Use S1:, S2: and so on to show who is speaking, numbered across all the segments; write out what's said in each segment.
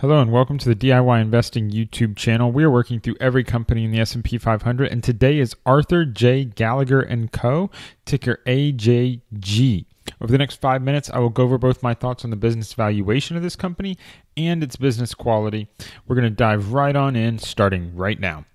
S1: Hello and welcome to the DIY Investing YouTube channel. We are working through every company in the S&P 500 and today is Arthur J. Gallagher & Co., ticker AJG. Over the next 5 minutes, I will go over both my thoughts on the business valuation of this company and its business quality. We're going to dive right on in starting right now.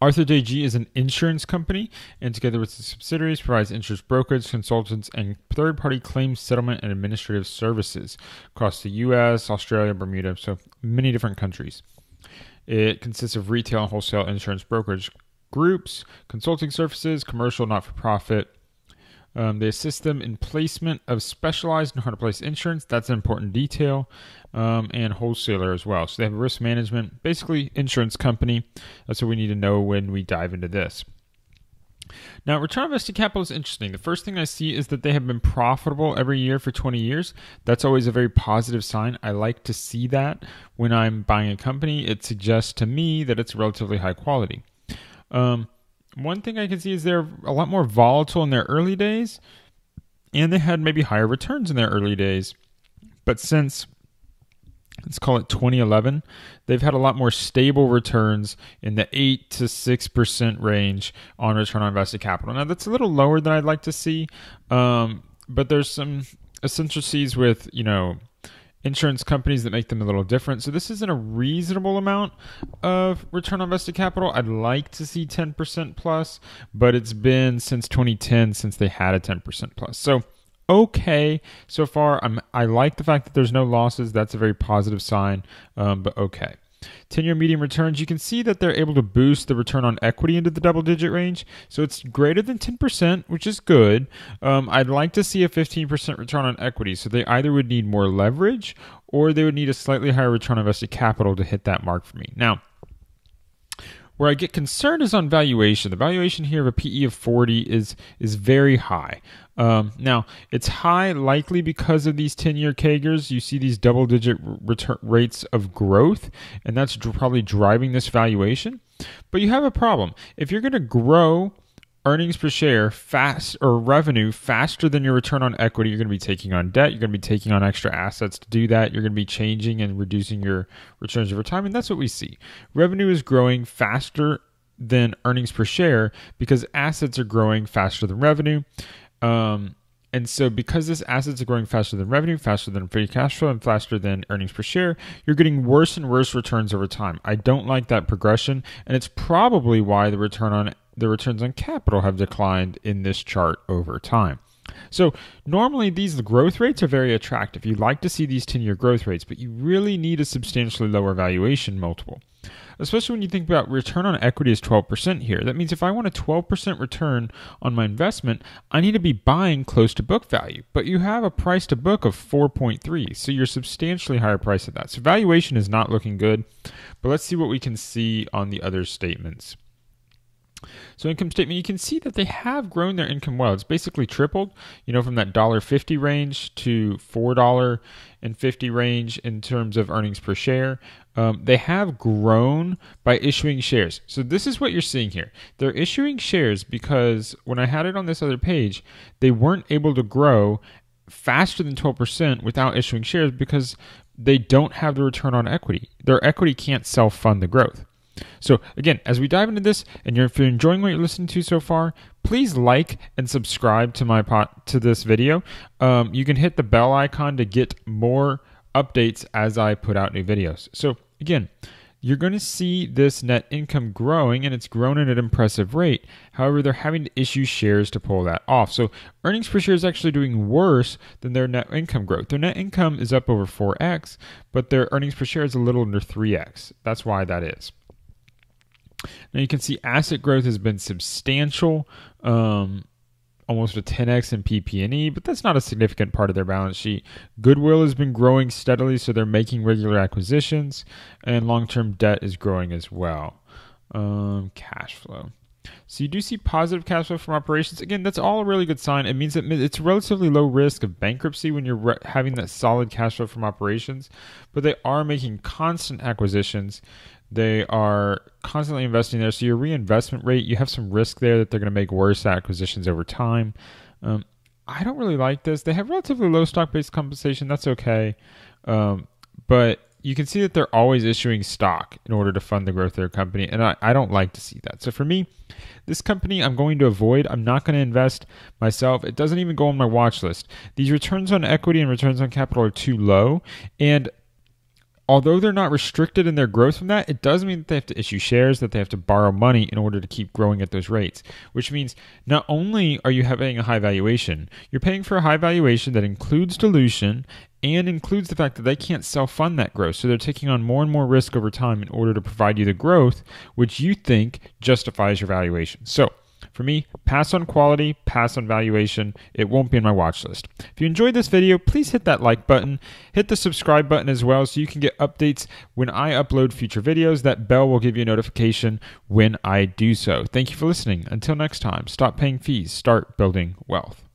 S1: Arthur JG is an insurance company and together with its subsidiaries provides insurance brokerage, consultants, and third-party claims settlement and administrative services across the US, Australia, Bermuda, so many different countries. It consists of retail and wholesale insurance brokerage groups, consulting services, commercial, not-for-profit, um, they assist them in placement of specialized and hard to place insurance. That's an important detail. Um, and wholesaler as well. So they have risk management, basically insurance company. That's what we need to know when we dive into this. Now, return on invested capital is interesting. The first thing I see is that they have been profitable every year for 20 years. That's always a very positive sign. I like to see that when I'm buying a company. It suggests to me that it's relatively high quality. Um, one thing I can see is they're a lot more volatile in their early days, and they had maybe higher returns in their early days. But since let's call it 2011, they've had a lot more stable returns in the 8 to 6% range on return on invested capital. Now, that's a little lower than I'd like to see, um, but there's some eccentricities with, you know, insurance companies that make them a little different. So this isn't a reasonable amount of return on invested capital. I'd like to see 10% plus, but it's been since 2010 since they had a 10% plus. So okay so far. I'm I like the fact that there's no losses. That's a very positive sign. Um, but okay. 10 year median returns, you can see that they're able to boost the return on equity into the double digit range. So it's greater than 10%, which is good. Um, I'd like to see a 15% return on equity. So they either would need more leverage or they would need a slightly higher return on invested capital to hit that mark for me. Now, where I get concerned is on valuation. The valuation here of a PE of 40 is is very high. Um, now, it's high likely because of these 10 year CAGRs. You see these double digit return rates of growth, and that's dr- probably driving this valuation. But you have a problem. If you're going to grow earnings per share fast or revenue faster than your return on equity, you're going to be taking on debt. You're going to be taking on extra assets to do that. You're going to be changing and reducing your returns over time. And that's what we see. Revenue is growing faster than earnings per share because assets are growing faster than revenue. Um, and so, because this assets are growing faster than revenue, faster than free cash flow, and faster than earnings per share, you're getting worse and worse returns over time. I don't like that progression, and it's probably why the return on the returns on capital have declined in this chart over time. So normally these growth rates are very attractive. You like to see these 10-year growth rates, but you really need a substantially lower valuation multiple. Especially when you think about return on equity is 12% here. That means if I want a 12% return on my investment, I need to be buying close to book value. But you have a price to book of 4.3, so you're substantially higher price at that. So valuation is not looking good. But let's see what we can see on the other statements. So income statement, you can see that they have grown their income well. It's basically tripled, you know, from that dollar fifty range to four dollar and fifty range in terms of earnings per share. Um, they have grown by issuing shares. So this is what you're seeing here. They're issuing shares because when I had it on this other page, they weren't able to grow faster than 12% without issuing shares because they don't have the return on equity. Their equity can't self fund the growth. So again, as we dive into this, and you're, if you're enjoying what you're listening to so far, please like and subscribe to my pot to this video. Um, you can hit the bell icon to get more updates as I put out new videos. So again, you're going to see this net income growing and it's grown at an impressive rate. However, they're having to issue shares to pull that off. So earnings per share is actually doing worse than their net income growth. Their net income is up over 4x, but their earnings per share is a little under 3x. That's why that is. Now you can see asset growth has been substantial, um, almost a 10x in PP&E, but that's not a significant part of their balance sheet. Goodwill has been growing steadily, so they're making regular acquisitions, and long-term debt is growing as well. Um, cash flow. So you do see positive cash flow from operations. Again, that's all a really good sign. It means that it's relatively low risk of bankruptcy when you're re- having that solid cash flow from operations, but they are making constant acquisitions they are constantly investing there. So your reinvestment rate, you have some risk there that they're going to make worse acquisitions over time. Um, I don't really like this. They have relatively low stock based compensation. That's okay. Um, but you can see that they're always issuing stock in order to fund the growth of their company. And I, I don't like to see that. So for me, this company I'm going to avoid. I'm not going to invest myself. It doesn't even go on my watch list. These returns on equity and returns on capital are too low. And although they're not restricted in their growth from that, it does mean that they have to issue shares, that they have to borrow money in order to keep growing at those rates, which means not only are you having a high valuation, you're paying for a high valuation that includes dilution and includes the fact that they can't self fund that growth. So they're taking on more and more risk over time in order to provide you the growth which you think justifies your valuation. So, for me, pass on quality, pass on valuation. It won't be in my watch list. If you enjoyed this video, please hit that like button. Hit the subscribe button as well so you can get updates when I upload future videos. That bell will give you a notification when I do so. Thank you for listening. Until next time, stop paying fees, start building wealth.